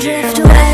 drift away.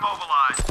mobilized.